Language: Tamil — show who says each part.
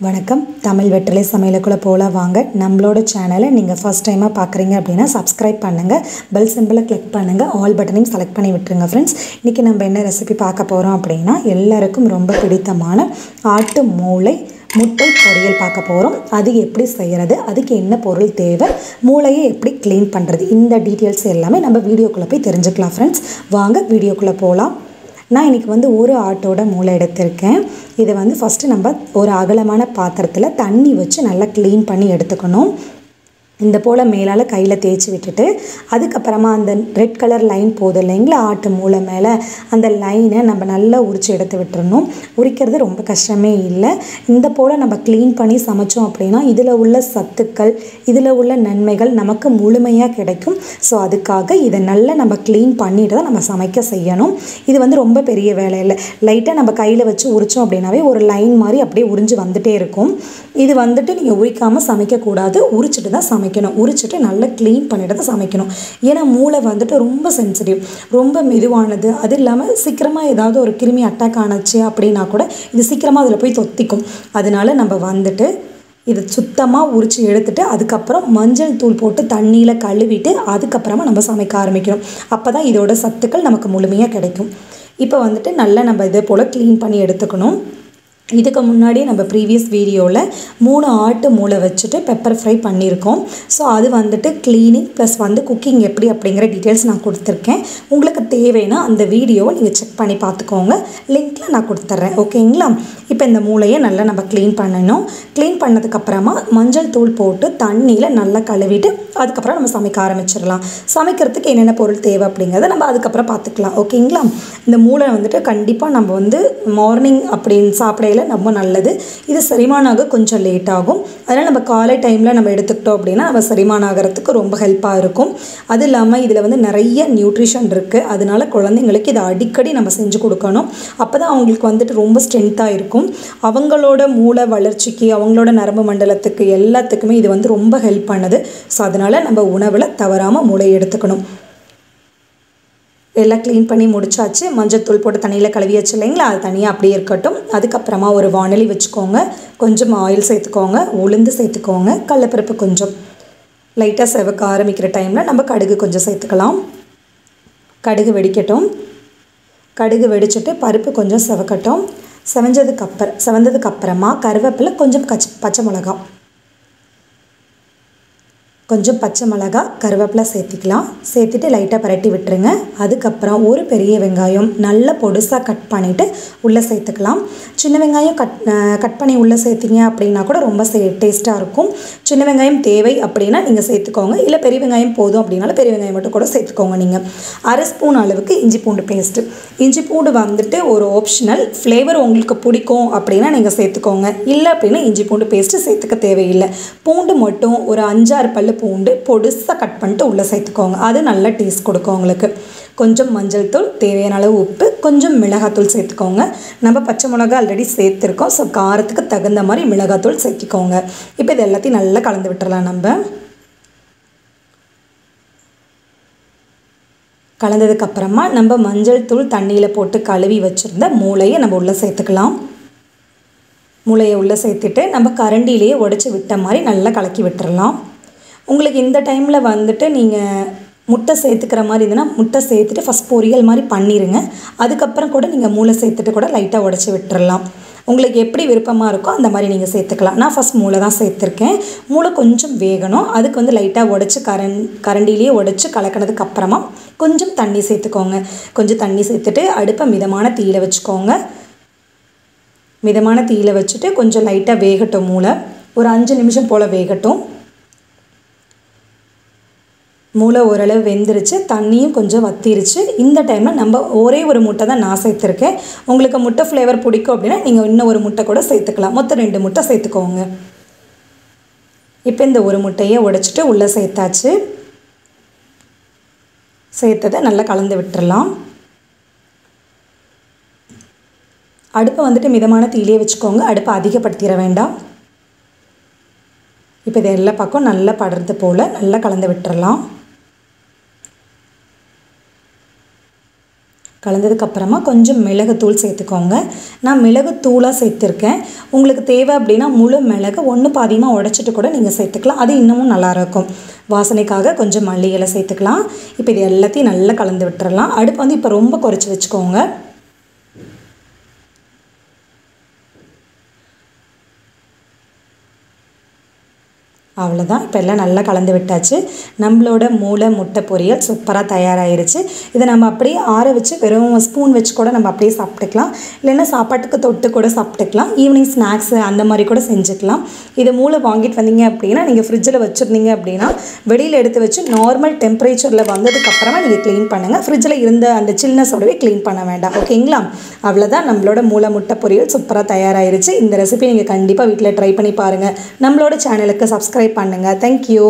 Speaker 1: வணக்கம். தமிழ் வெற்றிலை சமையலுக்குள்ளே போல வாங்க. நம்மளோட சேனலை நீங்கள் ஃபஸ்ட் டைமாக பார்க்குறீங்க அப்படின்னா சப்ஸ்கிரைப் பண்ணுங்கள் பெல் சிம்பிளை கிளிக் பண்ணுங்கள் ஆல் பட்டனையும் செலக்ட் பண்ணி விட்டுருங்க ஃப்ரெண்ட்ஸ் இன்றைக்கி நம்ம என்ன ரெசிபி பார்க்க போகிறோம் அப்படின்னா எல்லாருக்கும் ரொம்ப பிடித்தமான ஆட்டு மூளை முட்டை பொரியல் பார்க்க போகிறோம் அது எப்படி செய்கிறது அதுக்கு என்ன பொருள் தேவை? மூளையை எப்படி க்ளீன் பண்ணுறது இந்த டீட்டெயில்ஸ் எல்லாமே நம்ம வீடியோக்குள்ளே போய் தெரிஞ்சுக்கலாம் ஃப்ரெண்ட்ஸ் வாங்க வீடியோக்குள்ளே போகலாம் நான் இன்றைக்கி வந்து ஒரு ஆட்டோட மூளை எடுத்திருக்கேன். இதை வந்து ஃபஸ்ட்டு நம்ம ஒரு அகலமான பாத்திரத்தில் தண்ணி வச்சு நல்லா க்ளீன் பண்ணி எடுத்துக்கணும். இந்த போல் மேலால் கையில் தேய்ச்சி விட்டுட்டு அதுக்கப்புறமா அந்த ரெட் கலர் லைன் போதும் இல்லைங்களா? ஆட்டு மூளை மேலே அந்த லைனை நம்ம நல்லா உரித்து எடுத்து விட்டுறணும். உரிக்கிறது ரொம்ப கஷ்டமே இல்லை. இந்த போல் நம்ம க்ளீன் பண்ணி சமைச்சோம் அப்படின்னா இதில் உள்ள சத்துக்கள் இதில் உள்ள நன்மைகள் நமக்கு முழுமையாக கிடைக்கும். ஸோ அதுக்காக இதை நல்லா நம்ம க்ளீன் பண்ணிட்டு தான் நம்ம சமைக்க செய்யணும். இது வந்து ரொம்ப பெரிய வேலை இல்லை. லைட்டாக நம்ம கையில் வச்சு உரித்தோம் அப்படின்னாவே ஒரு லைன் மாதிரி அப்படியே உறிஞ்சு வந்துட்டே இருக்கும். இது வந்துட்டு நீங்கள் உரிக்காமல் சமைக்கக்கூடாது. உரிச்சிட்டு தான் சமைக்கணும். உரிச்சிட்டு நல்லா க்ளீன் பண்ணிட்டு தான் சமைக்கணும். ஏன்னா மூளை வந்துட்டு ரொம்ப சென்சிட்டிவ் ரொம்ப மெதுவானது. அது இல்லாமல் சீக்கிரமாக ஏதாவது ஒரு கிருமி அட்டாக் ஆனச்சு அப்படின்னா கூட இது சீக்கிரமாக அதில் போய் தொத்திக்கும். அதனால நம்ம வந்துட்டு இதை சுத்தமாக உரித்து எடுத்துட்டு அதுக்கப்புறம் மஞ்சள் தூள் போட்டு தண்ணியில் கழுவிட்டு அதுக்கப்புறமா நம்ம சமைக்க ஆரம்பிக்கணும். அப்போ தான் இதோட சத்துக்கள் நமக்கு முழுமையாக கிடைக்கும். இப்போ வந்துட்டு நல்லா நம்ம இதே போல் க்ளீன் பண்ணி எடுத்துக்கணும். இதுக்கு முன்னாடி நம்ம ப்ரீவியஸ் வீடியோவில் மூணு ஆட்டு மூளை வச்சுட்டு பெப்பர் ஃப்ரை பண்ணியிருக்கோம். ஸோ அது வந்துட்டு க்ளீனிங் ப்ளஸ் வந்து குக்கிங் எப்படி அப்படிங்கிற டீட்டெயில்ஸ் நான் கொடுத்துருக்கேன். உங்களுக்கு தேவைன்னா அந்த வீடியோவை நீங்கள் செக் பண்ணி பார்த்துக்கோங்க. லிங்க்கில் நான் கொடுத்துட்றேன். ஓகேங்களா இப்போ இந்த மூளையை நல்லா நம்ம க்ளீன் பண்ணணும். க்ளீன் பண்ணதுக்கப்புறமா மஞ்சள் தூள் போட்டு தண்ணியில் நல்லா கழுவிட்டு அதுக்கப்புறம் நம்ம சமைக்க ஆரம்பிச்சிடலாம். சமைக்கிறதுக்கு என்னென்ன பொருள் தேவை அப்படிங்கிறத நம்ம அதுக்கப்புறம் பார்த்துக்கலாம். ஓகேங்களா இந்த மூளை வந்துட்டு கண்டிப்பாக நம்ம வந்து மார்னிங் அப்படின்னு சாப்பிட சாப்பிடையில ரொம்ப நல்லது. இது செரிமானம் ஆக கொஞ்சம் லேட் ஆகும். அதனால் நம்ம காலை டைமில் நம்ம எடுத்துக்கிட்டோம் அப்படின்னா நம்ம செரிமானம் ஆகிறதுக்கு ரொம்ப ஹெல்ப்பாக இருக்கும். அது இல்லாமல் இதில் வந்து நிறைய நியூட்ரிஷன் இருக்குது அதனால குழந்தைங்களுக்கு இதை அடிக்கடி நம்ம செஞ்சு கொடுக்கணும். அப்போ தான் அவங்களுக்கு வந்துட்டு ரொம்ப ஸ்ட்ரென்த்தாக இருக்கும். அவங்களோட மூளை வளர்ச்சிக்கு அவங்களோட நரம்பு மண்டலத்துக்கு எல்லாத்துக்குமே இது வந்து ரொம்ப ஹெல்ப் பண்ணுது. ஸோ அதனால் நம்ம உணவில் தவறாமல் மூளை எடுத்துக்கணும். எல்லாம் க்ளீன் பண்ணி முடிச்சாச்சு. மஞ்சள் தூள் போட்டு தண்ணியில் கழுவியாச்சு இல்லைங்களா? அது தனியாக அப்படியே இருக்கட்டும். அதுக்கப்புறமா ஒரு வானொலி வச்சுக்கோங்க. கொஞ்சம் ஆயில் சேர்த்துக்கோங்க. உளுந்து சேர்த்துக்கோங்க. கடலப்பருப்பு கொஞ்சம் லைட்டாக செவக்க ஆரம்பிக்கிற டைமில் நம்ம கடுகு கொஞ்சம் சேர்த்துக்கலாம். கடுகு வெடிக்கட்டும். கடுகு வெடிச்சிட்டு பருப்பு கொஞ்சம் செவக்கட்டும். செவஞ்சதுக்கு அப்புறம் செவந்ததுக்கு அப்புறமா கருவேப்பிலை கொஞ்சம் கச் பச்சை மிளகா கொஞ்சம் பச்சை மிளகா கருவேப்பிலை சேர்த்திக்கலாம். சேர்த்துட்டு லைட்டாக பரட்டி விட்டுருங்க. அதுக்கப்புறம் ஒரு பெரிய வெங்காயம் நல்லா பொடுசாக கட் பண்ணிவிட்டு உள்ளே சேர்த்துக்கலாம். சின்ன வெங்காயம் கட் கட் பண்ணி உள்ளே சேர்த்திங்க அப்படின்னா கூட ரொம்ப சே டேஸ்ட்டாக இருக்கும். சின்ன வெங்காயம் தேவை அப்படின்னா நீங்கள் சேர்த்துக்கோங்க. இல்லை பெரிய வெங்காயம் போதும் அப்படின்னாலும் பெரிய வெங்காயம் மட்டும் கூட சேர்த்துக்கோங்க நீங்கள் அரை ஸ்பூன் அளவுக்கு இஞ்சி பூண்டு பேஸ்ட்டு இஞ்சி பூண்டு வந்துட்டு ஒரு ஆப்ஷனல் ஃப்ளேவர் உங்களுக்கு பிடிக்கும் அப்படின்னா நீங்கள் சேர்த்துக்கோங்க. இல்லை அப்படின்னா இஞ்சி பூண்டு பேஸ்ட்டு சேர்த்துக்க தேவையில்லை. பூண்டு மட்டும் ஒரு அஞ்சாறு பல்லு பூண்டு பொடுசாக கட் பண்ணிட்டு உள்ளே சேர்த்துக்கோங்க. அது நல்ல டேஸ்ட் கொடுக்கும் உங்களுக்கு. கொஞ்சம் மஞ்சள் தூள் தேவையான அளவு உப்பு கொஞ்சம் மிளகாத்தூள் சேர்த்துக்கோங்க. நம்ம பச்சை மிளகா ஆல்ரெடி சேர்த்துருக்கோம். ஸோ காரத்துக்கு தகுந்த மாதிரி மிளகாத்தூள் சேர்த்திக்கோங்க. இப்போ இது எல்லாத்தையும் நல்லா கலந்து விட்டுறலாம் நம்ம. கலந்ததுக்கப்புறமா நம்ம மஞ்சள் தூள் தண்ணியில் போட்டு கழுவி வச்சுருந்த மூளையை நம்ம உள்ளே சேர்த்துக்கலாம். மூளையை உள்ளே சேர்த்துட்டு நம்ம கரண்டிலேயே உடச்சி விட்ட மாதிரி நல்லா கலக்கி விட்டுறலாம். உங்களுக்கு இந்த டைமில் வந்துட்டு நீங்கள் முட்டை சேர்த்துக்கிற மாதிரி இருந்ததுன்னா முட்டை சேர்த்துட்டு ஃபஸ்ட் பொரியல் மாதிரி பண்ணிடுங்க அதுக்கப்புறம் கூட நீங்கள் மூளை சேர்த்துட்டு கூட லைட்டாக உடச்சி விட்டுறலாம். உங்களுக்கு எப்படி விருப்பமாக இருக்கோ அந்த மாதிரி நீங்கள் சேர்த்துக்கலாம். நான் ஃபஸ்ட் மூளை தான் சேர்த்துருக்கேன். மூளை கொஞ்சம் வேகணும். அதுக்கு வந்து லைட்டாக உடச்சி கரண் கரண்டிலேயே உடச்சி கலக்கினதுக்கு அப்புறமா கொஞ்சம் தண்ணி சேர்த்துக்கோங்க. கொஞ்சம் தண்ணி சேர்த்துட்டு அடுப்பை மிதமான தீயில் வச்சுக்கோங்க. மிதமான தீயில் வச்சுட்டு கொஞ்சம் லைட்டாக வேகட்டும் மூளை. ஒரு அஞ்சு நிமிஷம் போல் வேகட்டும். மூளை ஓரளவு வெந்துருச்சு தண்ணியும் கொஞ்சம் வத்திருச்சு. இந்த டைமில் நம்ம ஒரே ஒரு முட்டை தான் நான் சேர்த்துருக்கேன். உங்களுக்கு முட்டை ஃப்ளேவர் பிடிக்கும் அப்படின்னா நீங்கள் இன்னும் ஒரு முட்டை கூட சேர்த்துக்கலாம். மொத்தம் ரெண்டு முட்டை சேர்த்துக்கோங்க. இப்போ இந்த ஒரு முட்டையை உடைச்சிட்டு உள்ளே சேர்த்தாச்சு. சேர்த்ததை நல்லா கலந்து விட்டுடலாம் அடுப்பை வந்துட்டு மிதமான தீயிலே வச்சுக்கோங்க. அடுப்பை அதிகப்படுத்திட வேண்டாம். இப்போ இது எல்லா பக்கம் நல்லா படுறது போல் நல்லா கலந்து விட்டுறலாம். கலந்ததுக்கப்புறமா கொஞ்சம் மிளகுத்தூள் சேர்த்துக்கோங்க. நான் மிளகுத்தூளாக சேர்த்துருக்கேன். உங்களுக்கு தேவை அப்படின்னா முழு மிளகு ஒன்று பாதியமாக உடச்சிட்டு கூட நீங்கள் சேர்த்துக்கலாம். அது இன்னமும் நல்லாயிருக்கும். வாசனைக்காக கொஞ்சம் மல்லி இலை சேர்த்துக்கலாம். இப்போ இது எல்லாத்தையும் நல்லா கலந்து விட்டுறலாம். அடுப்பு வந்து இப்போ ரொம்ப குறைச்சி வச்சுக்கோங்க. அவ்வளோதான் இப்போ எல்லாம் நல்லா கலந்து விட்டாச்சு. நம்மளோட மூளை முட்டை பொரியல் சூப்பராக தயாராகிருச்சு இதை நம்ம அப்படியே ஆற வச்சு வெறும் ஸ்பூன் வச்சு கூட நம்ம அப்படியே சாப்பிட்டுக்கலாம். இல்லைன்னா சாப்பாட்டுக்கு தொட்டு கூட சாப்பிட்டுக்கலாம். ஈவினிங் ஸ்நாக்ஸு அந்த மாதிரி கூட செஞ்சுக்கலாம். இது மூளை வாங்கிட்டு வந்தீங்க அப்படின்னா நீங்கள் ஃப்ரிட்ஜில் வச்சுருந்தீங்க அப்படின்னா வெளியில் எடுத்து வச்சு நார்மல் டெம்பரேச்சரில் வந்ததுக்கப்புறமா நீங்கள் க்ளீன் பண்ணுங்கள் ஃப்ரிட்ஜில் இருந்த அந்த சில்னஸோடவே க்ளீன் பண்ண வேண்டாம். ஓகேங்களா அவ்வளோதான் நம்மளோட மூளை முட்டை பொரியல் சூப்பராக தயாராகிருச்சு இந்த ரெசிபி நீங்கள் கண்டிப்பாக வீட்டில் ட்ரை பண்ணி பாருங்கள் நம்மளோட சேனலுக்கு சப்ஸ்கிரைப் பண்ணுங்கள் தேங்க்யூ